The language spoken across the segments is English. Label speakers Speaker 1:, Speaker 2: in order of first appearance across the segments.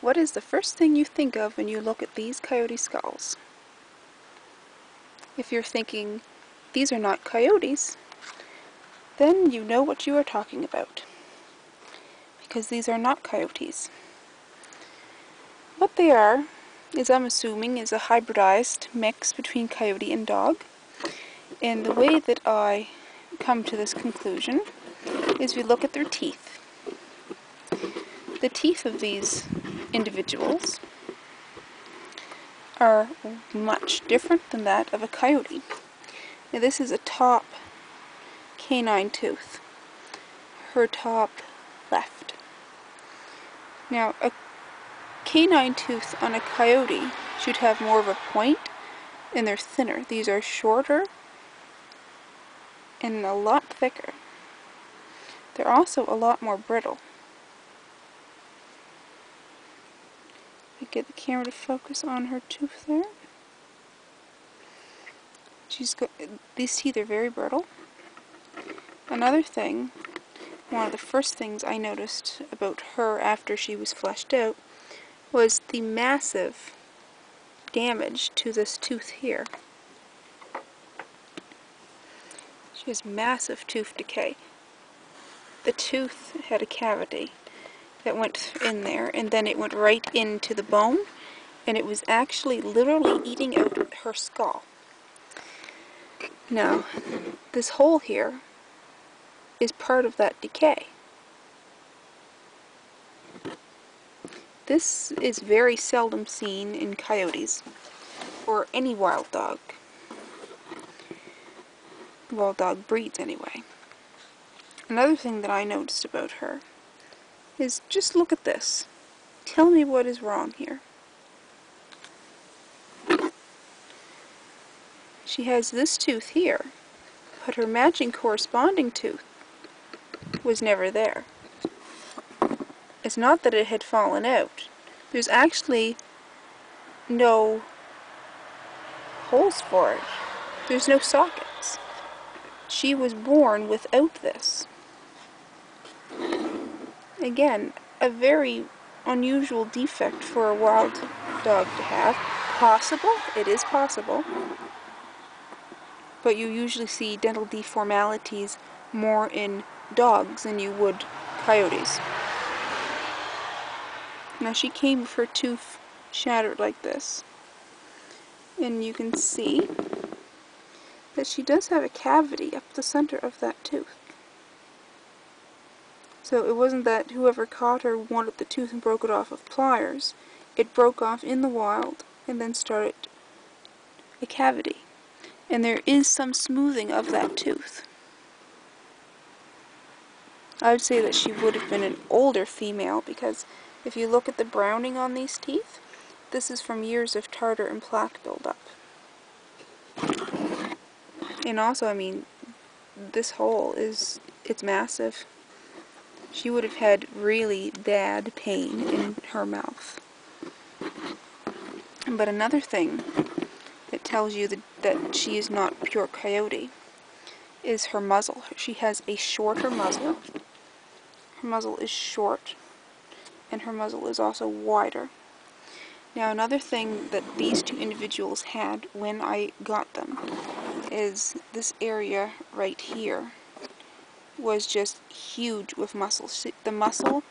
Speaker 1: what is the first thing you think of when you look at these coyote skulls? If you're thinking, these are not coyotes, then you know what you are talking about. Because these are not coyotes. What they are, is I'm assuming, is a hybridized mix between coyote and dog. And the way that I come to this conclusion is we look at their teeth. The teeth of these individuals are much different than that of a coyote. Now this is a top canine tooth. Her top left. Now a canine tooth on a coyote should have more of a point and they're thinner. These are shorter and a lot thicker. They're also a lot more brittle. Get the camera to focus on her tooth there. She's got, these teeth are very brittle. Another thing, one of the first things I noticed about her after she was fleshed out was the massive damage to this tooth here. She has massive tooth decay. The tooth had a cavity that went in there and then it went right into the bone and it was actually literally eating out her skull. Now, this hole here is part of that decay. This is very seldom seen in coyotes or any wild dog. Wild dog breeds anyway. Another thing that I noticed about her is just look at this. Tell me what is wrong here. She has this tooth here, but her matching corresponding tooth was never there. It's not that it had fallen out. There's actually no holes for it. There's no sockets. She was born without this. Again, a very unusual defect for a wild dog to have. Possible, it is possible, but you usually see dental deformalities more in dogs than you would coyotes. Now she came with her tooth shattered like this, and you can see that she does have a cavity up the center of that tooth. So it wasn't that whoever caught her wanted the tooth and broke it off with pliers. It broke off in the wild and then started a cavity. And there is some smoothing of that tooth. I would say that she would have been an older female because if you look at the browning on these teeth, this is from years of tartar and plaque buildup. And also, I mean, this hole is, it's massive she would have had really bad pain in her mouth. But another thing that tells you that, that she is not pure coyote is her muzzle. She has a shorter muzzle. Her muzzle is short, and her muzzle is also wider. Now another thing that these two individuals had when I got them is this area right here was just huge with muscle. The muscle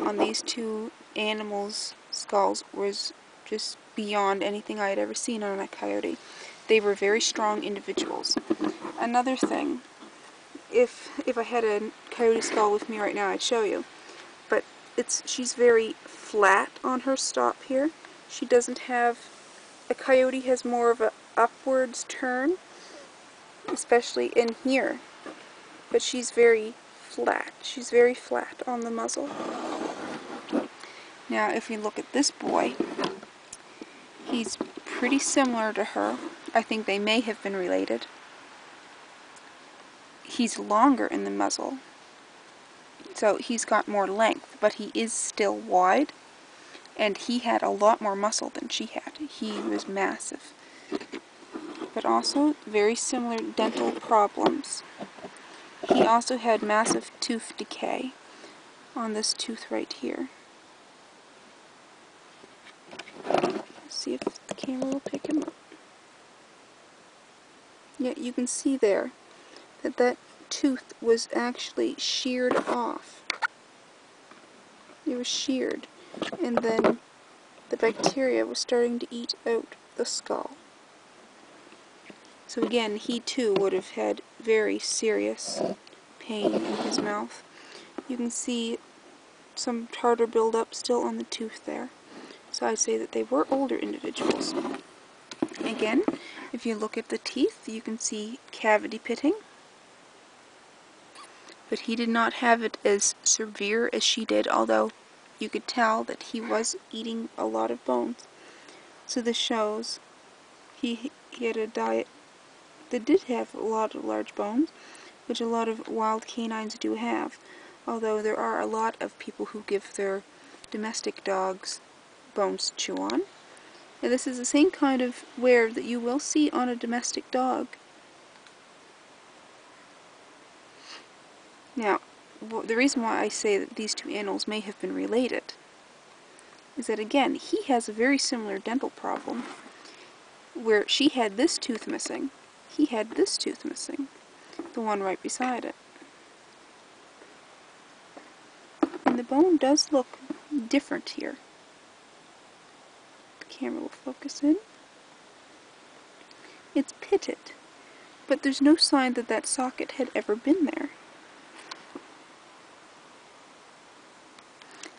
Speaker 1: on these two animals' skulls was just beyond anything I had ever seen on a coyote. They were very strong individuals. Another thing, if if I had a coyote skull with me right now, I'd show you. But it's she's very flat on her stop here. She doesn't have a coyote has more of a upwards turn, especially in here but she's very flat. She's very flat on the muzzle. Now, if we look at this boy, he's pretty similar to her. I think they may have been related. He's longer in the muzzle, so he's got more length, but he is still wide, and he had a lot more muscle than she had. He was massive. But also very similar dental problems. He also had massive tooth decay on this tooth right here. see if the camera will pick him up. Yeah, you can see there that that tooth was actually sheared off. It was sheared, and then the bacteria was starting to eat out the skull. So again, he too would have had very serious pain in his mouth. You can see some tartar buildup still on the tooth there. So I'd say that they were older individuals. Again, if you look at the teeth, you can see cavity pitting. But he did not have it as severe as she did, although you could tell that he was eating a lot of bones. So this shows he, he had a diet that did have a lot of large bones, which a lot of wild canines do have. Although there are a lot of people who give their domestic dogs bones to chew on. And this is the same kind of wear that you will see on a domestic dog. Now, the reason why I say that these two animals may have been related is that again, he has a very similar dental problem where she had this tooth missing, he had this tooth missing, the one right beside it. And the bone does look different here The camera will focus in. It's pitted, but there's no sign that that socket had ever been there.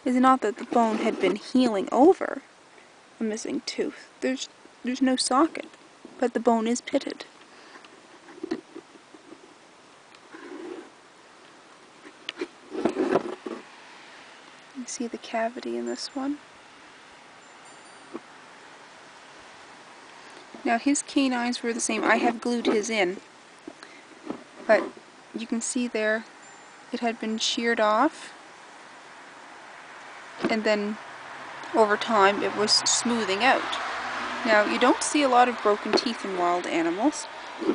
Speaker 1: It's not that the bone had been healing over a missing tooth. There's there's no socket, but the bone is pitted. See the cavity in this one? Now his canines were the same. I have glued his in. But you can see there it had been sheared off. And then over time it was smoothing out. Now you don't see a lot of broken teeth in wild animals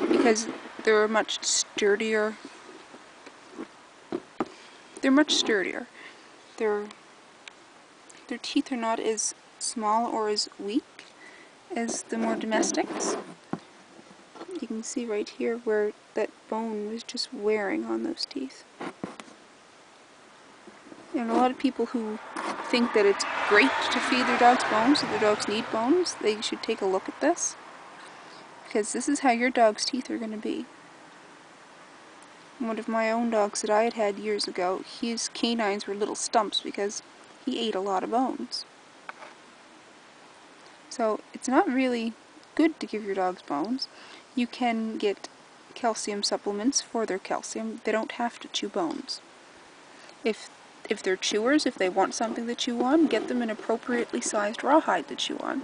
Speaker 1: because they're much sturdier. They're much sturdier. Their their teeth are not as small or as weak as the more domestics. You can see right here where that bone was just wearing on those teeth. And a lot of people who think that it's great to feed their dogs bones, that their dogs need bones, they should take a look at this. Because this is how your dog's teeth are going to be. One of my own dogs that I had had years ago, his canines were little stumps because he ate a lot of bones. So it's not really good to give your dogs bones. You can get calcium supplements for their calcium. They don't have to chew bones. If if they're chewers, if they want something to chew on, get them an appropriately sized rawhide to chew on.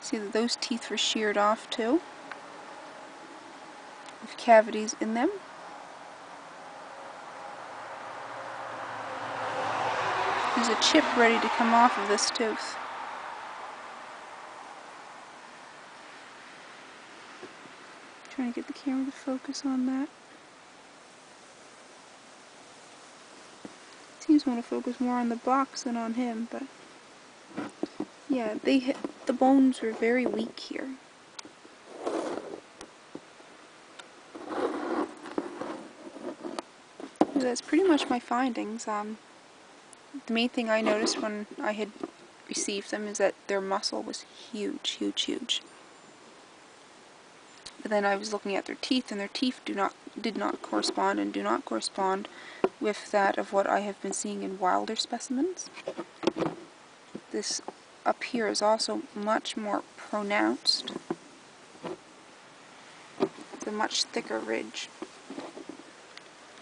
Speaker 1: See that those teeth were sheared off too, with cavities in them. There's a chip ready to come off of this tooth. Trying to get the camera to focus on that. Seems to want to focus more on the box than on him, but yeah, they hit, the bones were very weak here. That's pretty much my findings. Um, the main thing I noticed when I had received them is that their muscle was huge, huge, huge. But then I was looking at their teeth, and their teeth do not did not correspond and do not correspond with that of what I have been seeing in wilder specimens. This up here is also much more pronounced. It's a much thicker ridge.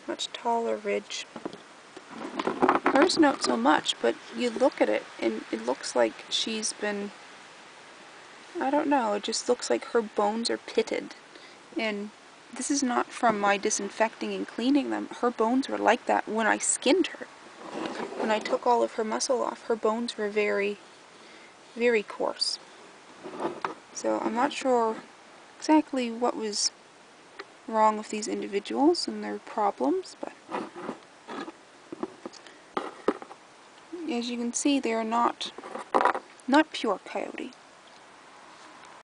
Speaker 1: Much taller ridge. Hers not so much, but you look at it and it looks like she's been I don't know, it just looks like her bones are pitted. And this is not from my disinfecting and cleaning them. Her bones were like that when I skinned her. When I took all of her muscle off, her bones were very, very coarse. So I'm not sure exactly what was wrong with these individuals and their problems, but as you can see, they are not Not pure coyote.